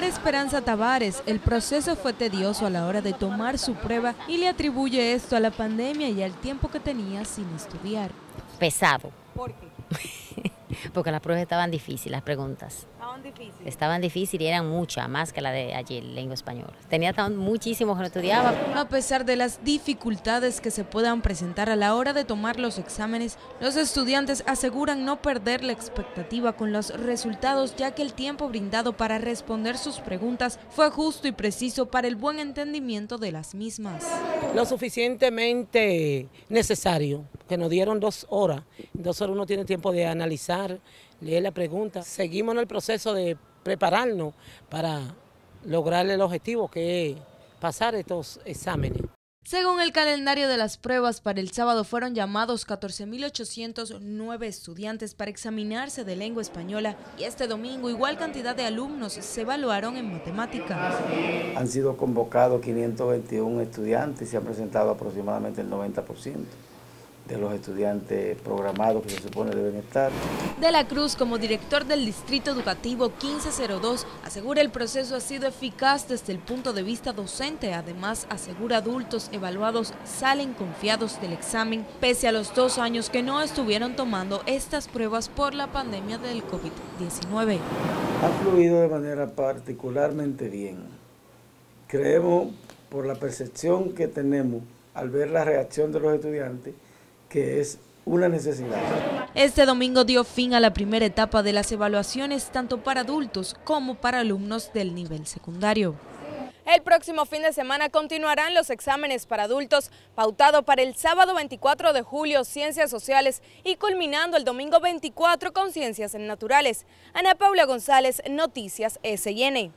Para Esperanza Tavares, el proceso fue tedioso a la hora de tomar su prueba y le atribuye esto a la pandemia y al tiempo que tenía sin estudiar. Pesado. ¿Por qué? Porque las pruebas estaban difíciles, las preguntas. Estaban difíciles. Estaban difíciles y eran muchas, más que la de ayer, lengua española. Tenía tan- muchísimo que no estudiaba. A pesar de las dificultades que se puedan presentar a la hora de tomar los exámenes, los estudiantes aseguran no perder la expectativa con los resultados ya que el tiempo brindado para responder sus preguntas fue justo y preciso para el buen entendimiento de las mismas. lo suficientemente necesario, que nos dieron dos horas. Dos horas uno tiene tiempo de analizar, leer la pregunta. Seguimos en el proceso de prepararnos para lograr el objetivo que es pasar estos exámenes. Según el calendario de las pruebas para el sábado fueron llamados 14.809 estudiantes para examinarse de lengua española y este domingo igual cantidad de alumnos se evaluaron en matemáticas. Han sido convocados 521 estudiantes y se han presentado aproximadamente el 90% de los estudiantes programados que se supone deben estar. De la Cruz, como director del Distrito Educativo 1502, asegura el proceso ha sido eficaz desde el punto de vista docente. Además, asegura adultos evaluados salen confiados del examen, pese a los dos años que no estuvieron tomando estas pruebas por la pandemia del COVID-19. Ha fluido de manera particularmente bien. Creemos, por la percepción que tenemos al ver la reacción de los estudiantes, que es una necesidad. Este domingo dio fin a la primera etapa de las evaluaciones tanto para adultos como para alumnos del nivel secundario. El próximo fin de semana continuarán los exámenes para adultos, pautado para el sábado 24 de julio Ciencias Sociales y culminando el domingo 24 con Ciencias Naturales. Ana Paula González, Noticias SN.